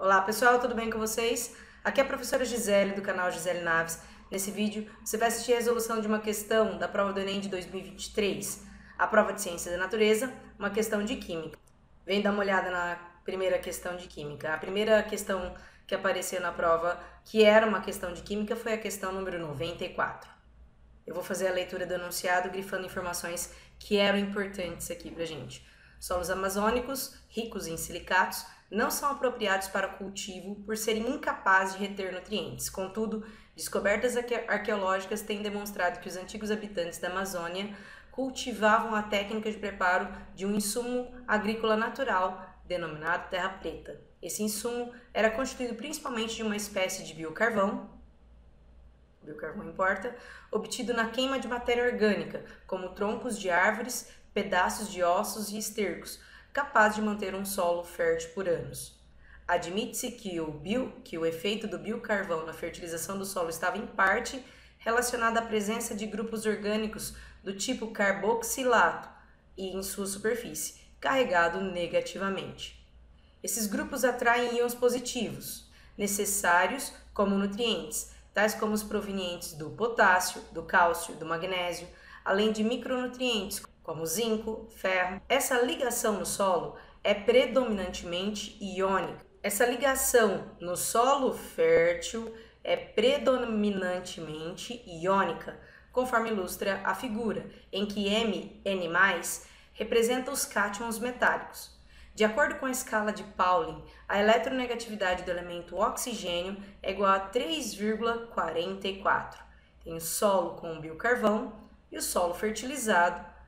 Olá pessoal, tudo bem com vocês? Aqui é a professora Gisele do canal Gisele Naves. Nesse vídeo você vai assistir a resolução de uma questão da prova do Enem de 2023, a prova de Ciência da Natureza, uma questão de Química. Vem dar uma olhada na primeira questão de Química. A primeira questão que apareceu na prova, que era uma questão de Química, foi a questão número 94. Eu vou fazer a leitura do enunciado grifando informações que eram importantes aqui pra gente. Solos amazônicos, ricos em silicatos, não são apropriados para cultivo por serem incapazes de reter nutrientes. Contudo, descobertas arqueológicas têm demonstrado que os antigos habitantes da Amazônia cultivavam a técnica de preparo de um insumo agrícola natural denominado terra preta. Esse insumo era constituído principalmente de uma espécie de biocarvão, biocarvão importa, obtido na queima de matéria orgânica, como troncos de árvores, pedaços de ossos e estercos, capaz de manter um solo fértil por anos. Admite-se que o bio, que o efeito do biocarvão na fertilização do solo estava em parte relacionado à presença de grupos orgânicos do tipo carboxilato e em sua superfície, carregado negativamente. Esses grupos atraem íons positivos, necessários como nutrientes, tais como os provenientes do potássio, do cálcio, do magnésio, além de micronutrientes como zinco, ferro. Essa ligação no solo é predominantemente iônica. Essa ligação no solo fértil é predominantemente iônica, conforme ilustra a figura, em que M, N+, representa os cátions metálicos. De acordo com a escala de Pauling, a eletronegatividade do elemento oxigênio é igual a 3,44. Tem o solo com o biocarvão e o solo fertilizado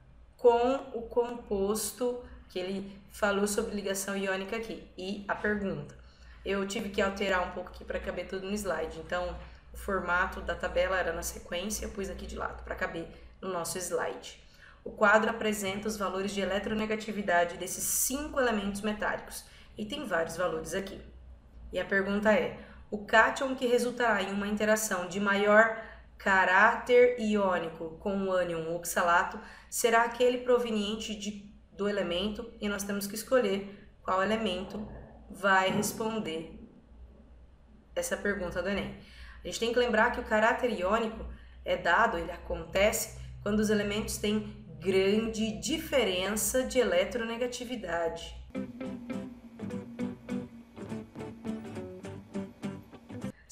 com o composto que ele falou sobre ligação iônica aqui. E a pergunta. Eu tive que alterar um pouco aqui para caber tudo no slide. Então, o formato da tabela era na sequência, pus aqui de lado para caber no nosso slide. O quadro apresenta os valores de eletronegatividade desses cinco elementos metálicos e tem vários valores aqui. E a pergunta é: o cátion que resultará em uma interação de maior caráter iônico com o ânion oxalato será aquele proveniente de, do elemento e nós temos que escolher qual elemento vai responder essa pergunta do Enem. A gente tem que lembrar que o caráter iônico é dado, ele acontece quando os elementos têm grande diferença de eletronegatividade.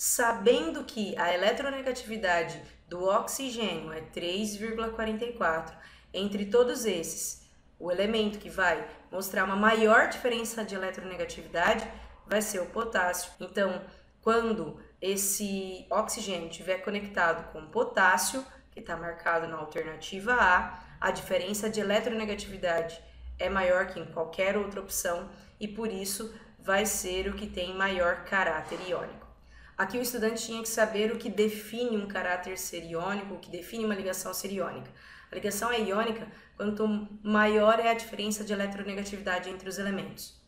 Sabendo que a eletronegatividade do oxigênio é 3,44, entre todos esses, o elemento que vai mostrar uma maior diferença de eletronegatividade vai ser o potássio. Então, quando esse oxigênio estiver conectado com potássio, que está marcado na alternativa A, a diferença de eletronegatividade é maior que em qualquer outra opção e por isso vai ser o que tem maior caráter iônico. Aqui o estudante tinha que saber o que define um caráter seriônico, o que define uma ligação seriônica. A ligação é iônica quanto maior é a diferença de eletronegatividade entre os elementos.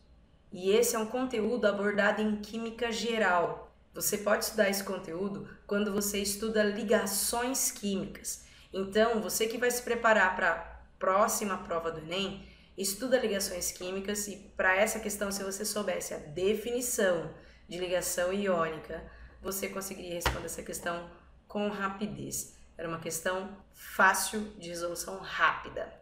E esse é um conteúdo abordado em química geral. Você pode estudar esse conteúdo quando você estuda ligações químicas. Então, você que vai se preparar para a próxima prova do Enem, estuda ligações químicas e para essa questão, se você soubesse a definição de ligação iônica, você conseguiria responder essa questão com rapidez. Era uma questão fácil de resolução rápida.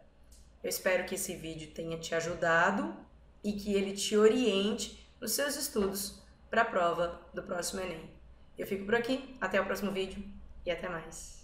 Eu espero que esse vídeo tenha te ajudado e que ele te oriente nos seus estudos para a prova do próximo Enem. Eu fico por aqui, até o próximo vídeo e até mais.